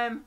time.